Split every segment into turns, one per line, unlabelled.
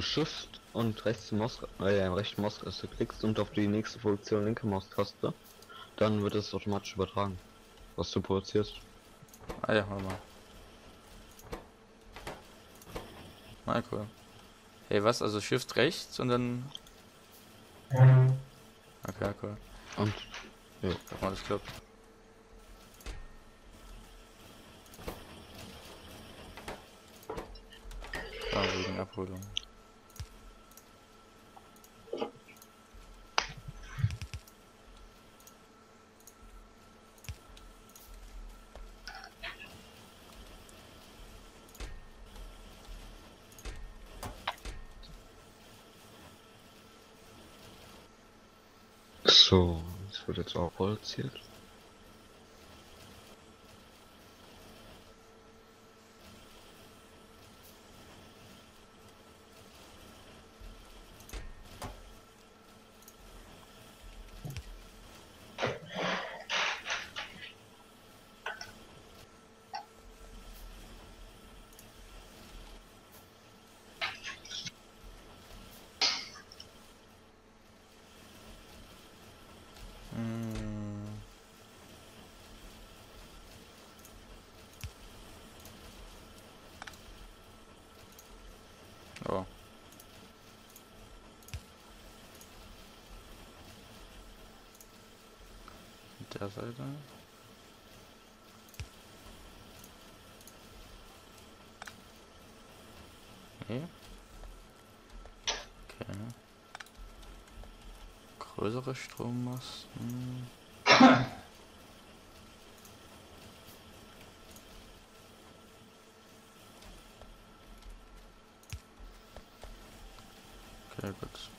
Du Shift und rechts Maus, äh, rechten Maustaste klickst und auf die nächste Position linke Maustaste, dann wird es automatisch übertragen, was du produzierst.
Ah ja, mal. Ah, cool. Hey, was? Also Shift rechts und dann... Okay, cool.
Und
Guck mal, das klappt. Ah, wegen Abholung.
So, das wird jetzt auch produziert.
Hm. Oh. Mit der Seite. Nee. Okay. Größere Strommasten. Okay, gut.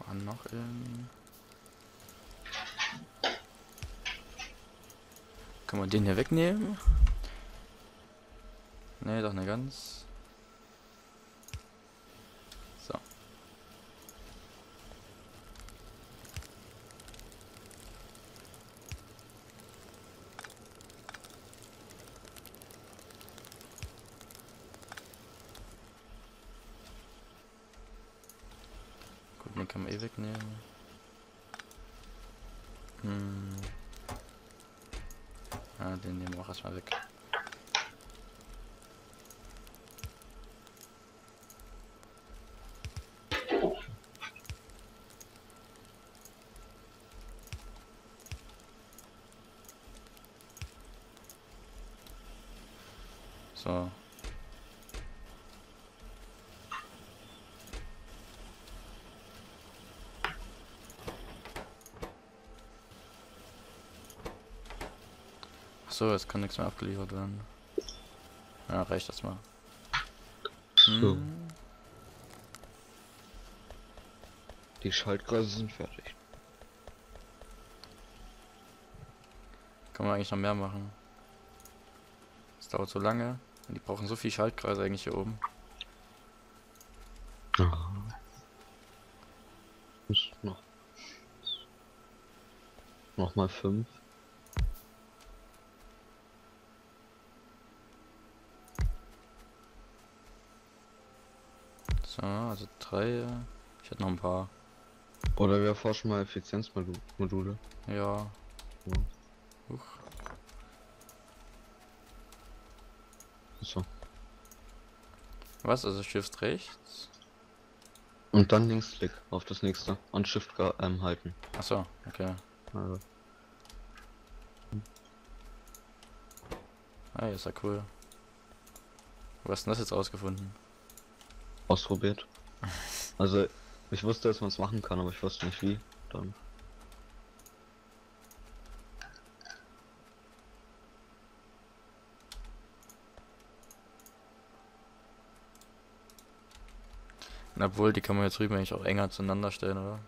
War noch in. Kann man den hier wegnehmen? Nee, doch nicht ganz. So. Gut, den kann man eh wegnehmen. Hm. Ja, den nehmen wir auch erstmal weg. So. Achso, jetzt kann nichts mehr abgeliefert werden. Ja, reicht das mal.
So,
Hm.
die Schaltkreise sind fertig.
Kann man eigentlich noch mehr machen. Das dauert so lange. Und die brauchen so viel Schaltkreise eigentlich hier oben.
Ist noch. Noch mal fünf.
Also drei. Ich hätte noch ein paar.
Oder wir forschen mal Effizienzmodule.
Ja.
Ja.
Huch.
So.
Was? Also Shift rechts?
Und dann Linksklick auf das nächste. Und Shift ähm, halten.
Achso, okay.
Also,
Ah, ist ja cool. Wo hast du denn das jetzt ausgefunden?
ausprobiert. Also, ich wusste, dass man es machen kann, aber ich wusste nicht wie. Dann.
Na, Obwohl, die kann man jetzt drüben eigentlich auch enger zueinander stellen, oder?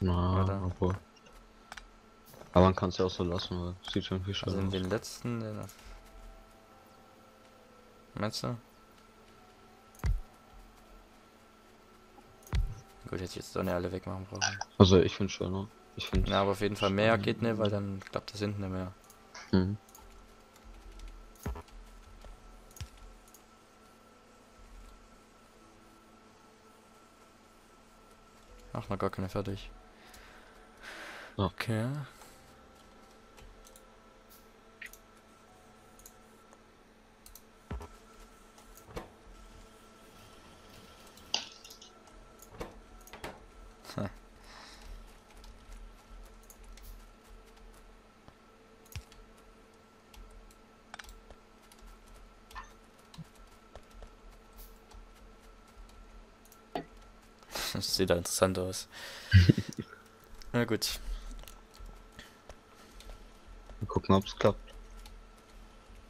Na,
Warte.
obwohl. Aber man kann es ja auch so lassen, weil es sieht schon viel
Also
schöner
in
aus.
den letzten, den. Meinst du? Gut, hätte ich jetzt doch nicht alle wegmachen brauchen.
Also, ich finde schöner. Ich finde.
Ja, aber auf jeden Fall mehr geht nicht, weil dann klappt das hinten nicht mehr.
Mhm.
Ach, noch gar keine fertig. Okay. Das sieht da interessant aus. Na gut.
Mal gucken, ob es klappt.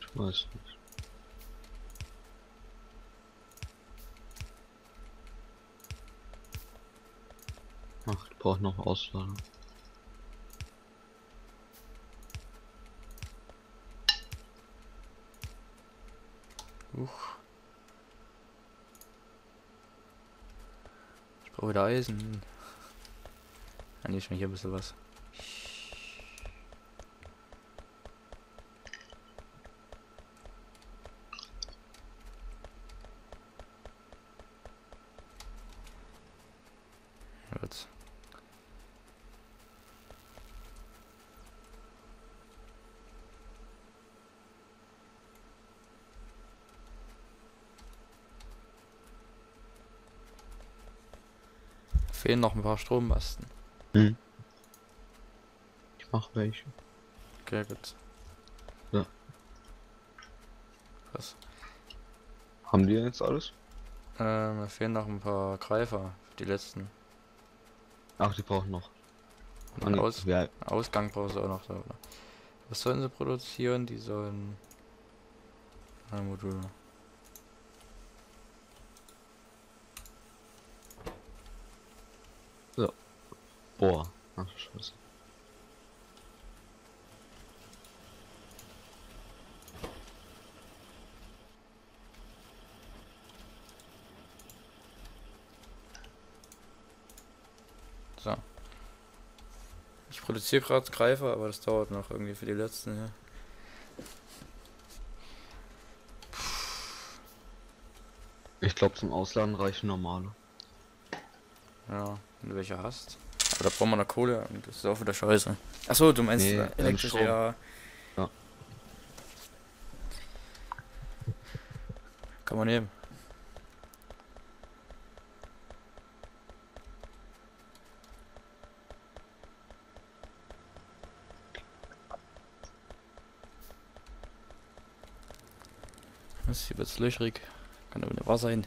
Ich weiß nicht. Ach, ich brauche noch Ausladung.
Huch. Ich brauche wieder Eisen. Ah, nee, schon hier ein bisschen was. Gut. Fehlen noch ein paar Strommasten.
Hm. Ich mach welche.
Okay, gut.
Ja.
Was?
Haben die jetzt alles?
Ähm, mir fehlen noch ein paar Greifer die letzten.
Ach, die brauchen noch.
Und
nee,
Aus
ja,
Ausgang brauchst du auch noch da? Was sollen sie produzieren? Die sollen. Ah, Module.
Boah. Ach, scheiße.
So. Ich produziere gerade Greifer, aber das dauert noch irgendwie für die letzten hier.
Ich glaube, zum Ausladen reichen normale.
Ja, wenn du welche hast. Aber da brauchen wir noch Kohle und das ist auch wieder scheiße. Achso, du meinst
Nee,
äh,
ähm,
elektrische,
Strom.
ja.
Ja.
Kann man nehmen. Was, hier wird's löchrig. Kann aber nicht wahr sein.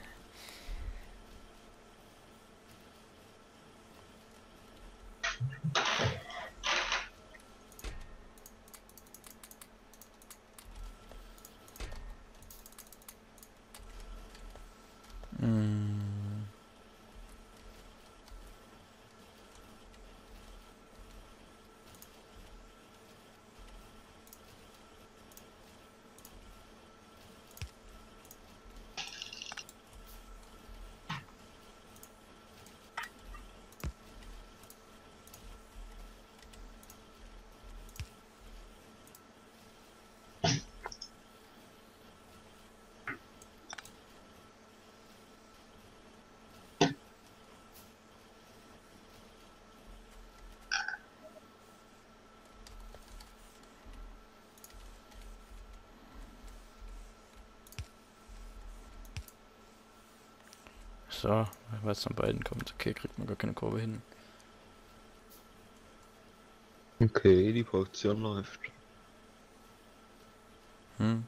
So, weil es von beiden kommt. Okay, kriegt man gar keine Kurve hin.
Okay, die Produktion läuft.
Hm.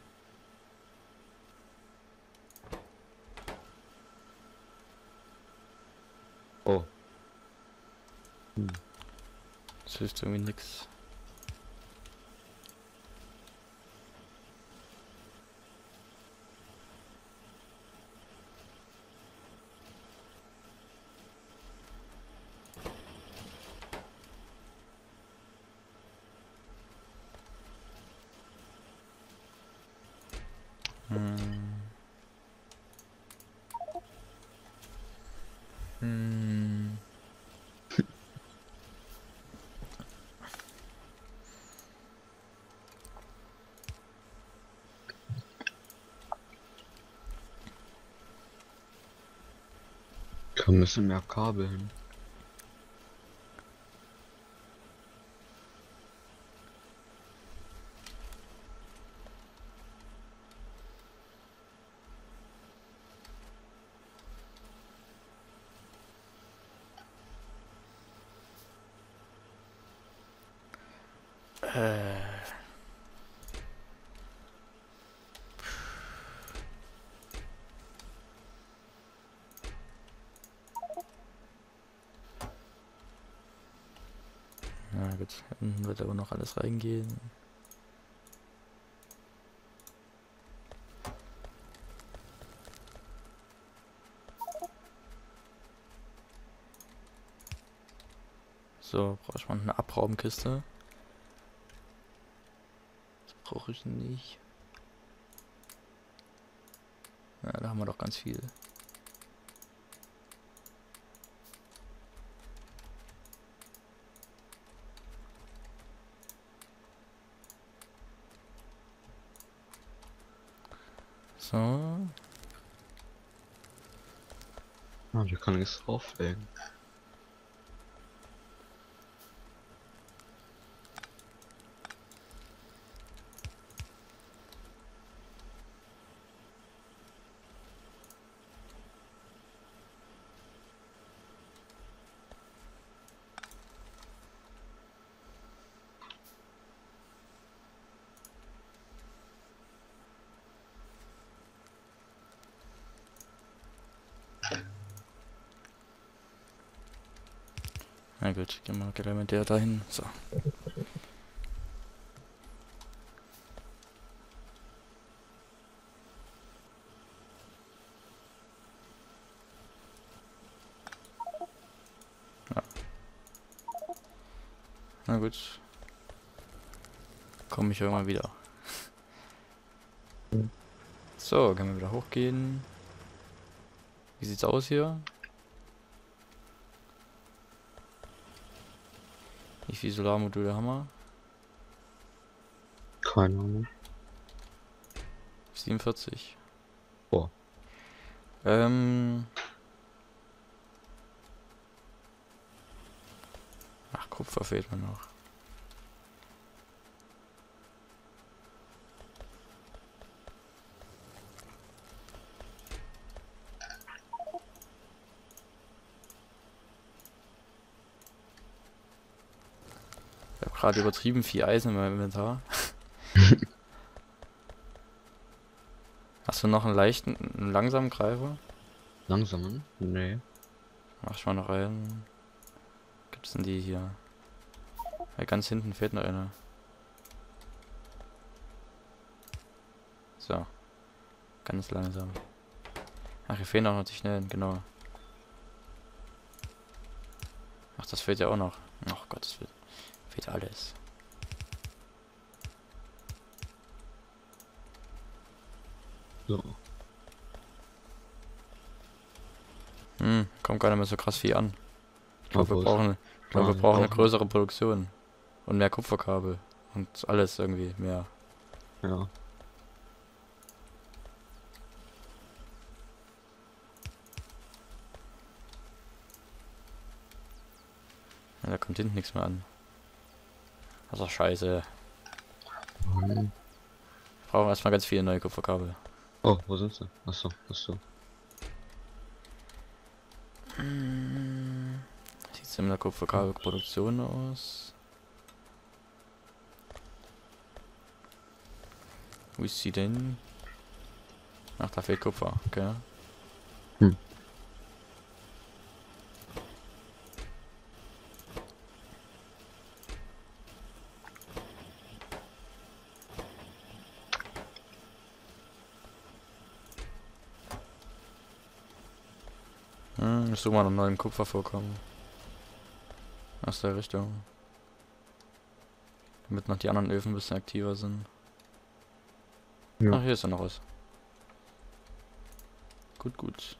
Oh. Hm.
Das hilft irgendwie nix.
Bisschen mehr Kabel hin.
Na gut, hinten wird aber noch alles reingehen. So, brauche ich mal eine Abraumkiste. Das brauche ich nicht. Ja, da haben wir doch ganz viel. So,
Ah, hier kann nichts drauflegen.
Na gut, gehen wir gleich mit der dahin. So. Ja. Na gut. Komme ich irgendwann wieder. So, können wir wieder hochgehen. Wie sieht's aus hier? Wie viele Solarmodule haben wir?
Keine Ahnung.
47.
Boah.
Ähm. Ach, Kupfer fehlt mir noch. Gerade übertrieben viel Eisen in meinem Inventar. Hast du noch einen leichten, einen langsamen Greifer?
Langsamen? Nee.
Mach ich mal noch einen. Gibt's denn die hier? Ja, ganz hinten fehlt noch einer. So. Ganz langsam. Ach, hier fehlen auch noch die schnellen, genau. Ach, das fehlt ja auch noch. Ach Gott, das fehlt alles.
So.
Hm, kommt gar nicht mehr so krass viel an. Ich glaube, wir brauchen, ich glaub, wir brauchen eine größere Produktion. Und mehr Kupferkabel. Und alles irgendwie mehr.
Ja.
Ja, da kommt hinten nichts mehr an. Das ist doch scheiße.
Hm.
Wir brauchen erstmal ganz viele neue Kupferkabel.
Oh, wo sind sie? Achso, achso.
Sieht in der Kupferkabelproduktion aus? Wo ist sie denn? Ach, da fehlt Kupfer, okay. Hm, ich suche mal einen neuen Kupfervorkommen. Aus der Richtung. Damit noch die anderen Öfen ein bisschen aktiver sind.
Ja.
Ach, hier ist ja noch was. Gut, gut.